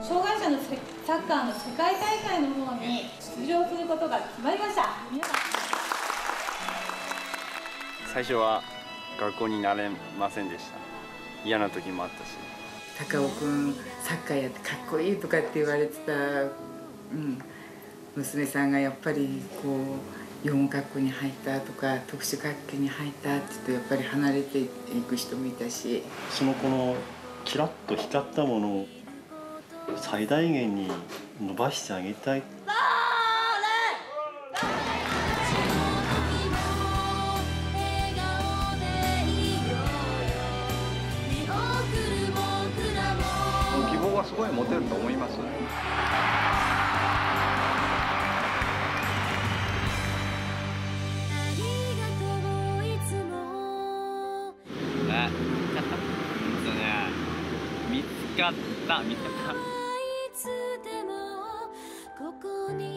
障害者のサッカーの世界大会の方に出場することが決まりました。最初は学校になれませんでした。嫌な時もあったし。高尾君サッカーやってかっこいいとかって言われてた、うん、娘さんがやっぱりこう養護学校に入ったとか特殊学級に入ったって言うとやっぱり離れていく人もいたし。その子のキラッと光ったものを最大限に伸ばしてあげたい。希望はすごい持てると思います。あ、見つかった見つかったつでもここに